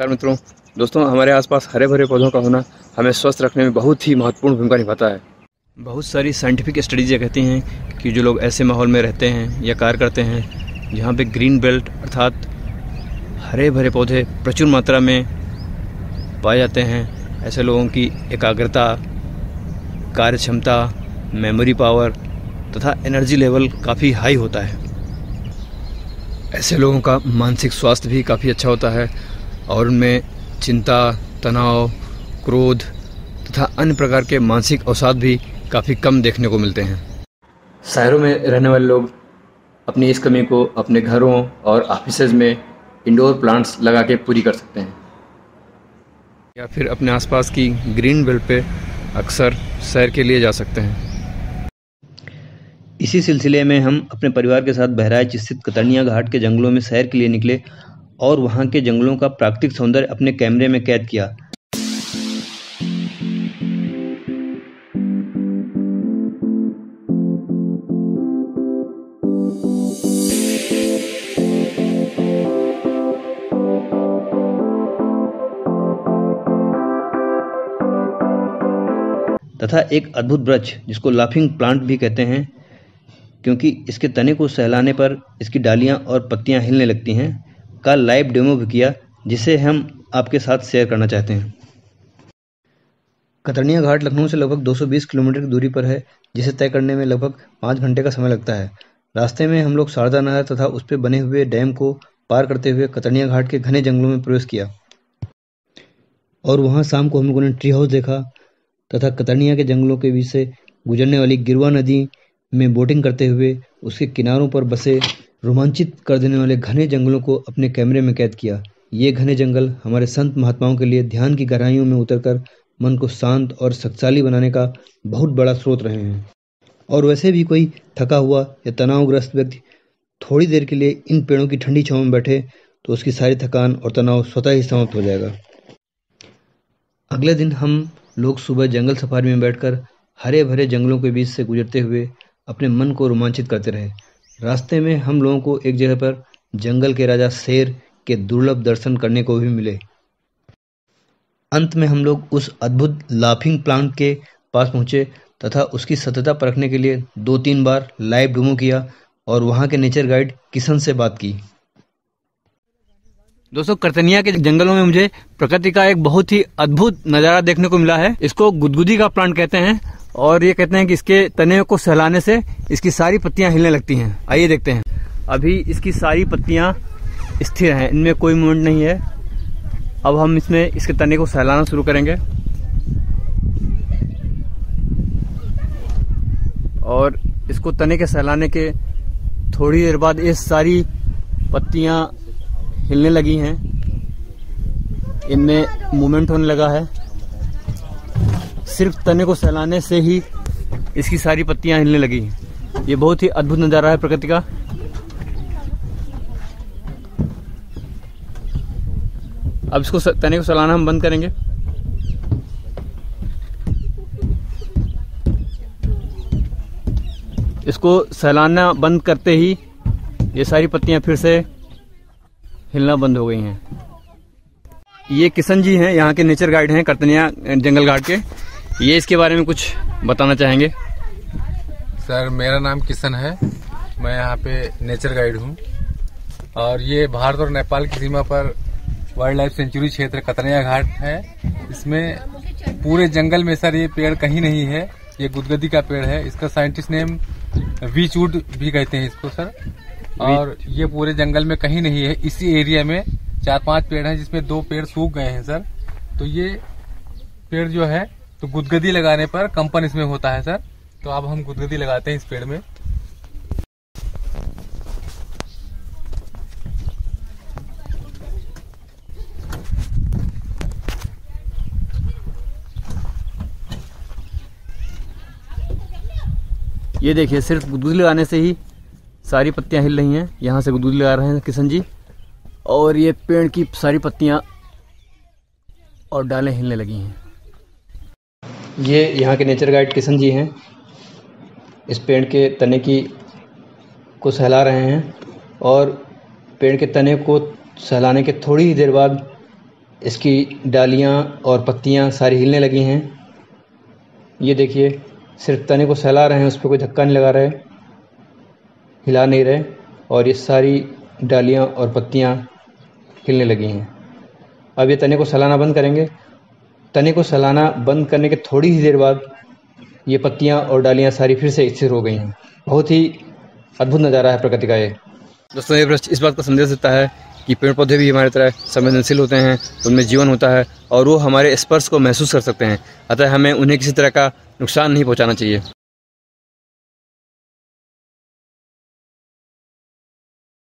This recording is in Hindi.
नमस्कार मित्रों। दोस्तों, हमारे आसपास हरे भरे पौधों का होना हमें स्वस्थ रखने में बहुत ही महत्वपूर्ण भूमिका निभाता है। बहुत सारी साइंटिफिक स्टडीज़ ये कहती हैं कि जो लोग ऐसे माहौल में रहते हैं या कार्य करते हैं, जहाँ पे ग्रीन बेल्ट अर्थात हरे भरे पौधे प्रचुर मात्रा में पाए जाते हैं, ऐसे लोगों की एकाग्रता कार्य क्षमता मेमोरी पावर तथा एनर्जी लेवल काफ़ी हाई होता है। ऐसे लोगों का मानसिक स्वास्थ्य भी काफ़ी अच्छा होता है और उनमें चिंता तनाव क्रोध तथा अन्य प्रकार के मानसिक अवसाद भी काफ़ी कम देखने को मिलते हैं। शहरों में रहने वाले लोग अपनी इस कमी को अपने घरों और ऑफ़िस में इंडोर प्लांट्स लगा के पूरी कर सकते हैं। या फिर अपने आसपास की ग्रीन बेल्ट पे अक्सर सैर के लिए जा सकते हैं। इसी सिलसिले में हम अपने परिवार के साथ बहराइच स्थित कतरनिया घाट के जंगलों में सैर के लिए निकले और वहाँ के जंगलों का प्राकृतिक सौंदर्य अपने कैमरे में कैद किया। तथा एक अद्भुत वृक्ष, जिसको लाफिंग प्लांट भी कहते हैं, क्योंकि इसके तने को सहलाने पर इसकी डालियाँ और पत्तियाँ हिलने लगती हैं। का लाइव डेमो भी किया, जिसे हम आपके साथ शेयर करना चाहते हैं। कतरनिया घाट लखनऊ से लगभग 220 किलोमीटर की दूरी पर है, जिसे तय करने में लगभग पाँच घंटे का समय लगता है। रास्ते में हम लोग शारदा नहर तथा उस पर बने हुए डैम को पार करते हुए कतरनिया घाट के घने जंगलों में प्रवेश किया। और वहाँ शाम को हम लोगों ने ट्री हाउस देखा, तथा कतरनिया के जंगलों के बीच से गुजरने वाली गिरवा नदी में बोटिंग करते हुए उसके किनारों पर बसे रोमांचित कर देने वाले घने जंगलों को अपने कैमरे में कैद किया। ये घने जंगल हमारे संत महात्माओं के लिए ध्यान की गहराइयों में उतरकर मन को शांत और शक्तिशाली बनाने का बहुत बड़ा स्रोत रहे हैं। और वैसे भी कोई थका हुआ या तनावग्रस्त व्यक्ति थोड़ी देर के लिए इन पेड़ों की ठंडी छाँव में बैठे तो उसकी सारी थकान और तनाव स्वतः ही समाप्त हो जाएगा। अगले दिन हम लोग सुबह जंगल सफारी में बैठकर हरे भरे जंगलों के बीच से गुजरते हुए अपने मन को रोमांचित करते रहे। रास्ते में हम लोगों को एक जगह पर जंगल के राजा शेर के दुर्लभ दर्शन करने को भी मिले। अंत में हम लोग उस अद्भुत लाफिंग प्लांट के पास पहुँचे तथा उसकी सत्यता परखने के लिए दो तीन बार लाइव डोमो किया और वहाँ के नेचर गाइड किशन से बात की। दोस्तों, करतनिया के जंगलों में मुझे प्रकृति का एक बहुत ही अद्भुत नज़ारा देखने को मिला है। इसको गुदगुदी का प्लांट कहते हैं। और ये कहते हैं कि इसके तने को सहलाने से इसकी सारी पत्तियाँ हिलने लगती हैं। आइए देखते हैं। अभी इसकी सारी पत्तियाँ स्थिर हैं। इनमें कोई मूवमेंट नहीं है। अब हम इसमें इसके तने को सहलाना शुरू करेंगे। और इसको तने के सहलाने के थोड़ी देर बाद ये सारी पत्तियाँ हिलने लगी हैं। इनमें मूवमेंट होने लगा है। सिर्फ़ तने को सहलाने से ही इसकी सारी पत्तियाँ हिलने लगी। ये बहुत ही अद्भुत नज़ारा है प्रकृति का। अब इसको तने को सहलाना हम बंद करेंगे। इसको सहलाना बंद करते ही ये सारी पत्तियाँ फिर से हिलना बंद हो गई हैं। ये किशन जी हैं, यहाँ के नेचर गाइड हैं, करतनिया, जंगल घाट के। ये इसके बारे में कुछ बताना चाहेंगे? सर मेरा नाम किशन है। मैं यहाँ पे नेचर गाइड हूँ। और ये भारत और नेपाल की सीमा पर वाइल्ड लाइफ सेंचुरी क्षेत्र कतनिया घाट है। इसमें पूरे जंगल में सर ये पेड़ कहीं नहीं है। ये गुदगदी का पेड़ है। इसका साइंटिस्ट नेम वीचवुड भी कहते हैं इसको सर। और ये पूरे जंगल में कहीं नहीं है। इसी एरिया में चार पाँच पेड़ हैं जिसमें दो पेड़ सूख गए हैं सर। तो ये पेड़ जो है तो गुदगदी लगाने पर कंपन इसमें होता है, सर। तो अब हम गुदगदी लगाते हैं इस पेड़ में। ये देखिए, सिर्फ़ गुदगुदी लगाने से ही सारी पत्तियाँ हिल रही हैं। यहाँ से गुदगुदी लगा रहे हैं किशन जी। और ये पेड़ की सारी पत्तियाँ और डालें हिलने लगी हैं। ये यहाँ के नेचर गाइड किशन जी हैं। इस पेड़ के तने की को सहला रहे हैं और पेड़ के तने को सहलाने के थोड़ी ही देर बाद इसकी डालियाँ और पत्तियाँ सारी हिलने लगी हैं। ये देखिए, सिर्फ़ तने को सहला रहे हैं, उस पर कोई धक्का नहीं लगा रहे, हिला नहीं रहे और ये सारी डालियाँ और पत्तियाँ हिलने लगी हैं। अब ये तने को सहलाना बंद करेंगे। तने को सलाना बंद करने के थोड़ी ही देर बाद ये पत्तियाँ और डालियाँ सारी फिर से स्थिर हो गई हैं। बहुत ही अद्भुत नज़ारा है प्रकृति का ये। दोस्तों, ये वृक्ष इस बात का संदेश देता है कि पेड़ पौधे भी हमारे तरह संवेदनशील होते हैं उनमें जीवन होता है और वो हमारे स्पर्श को महसूस कर सकते हैं। अतः हमें उन्हें किसी तरह का नुकसान नहीं पहुँचाना चाहिए।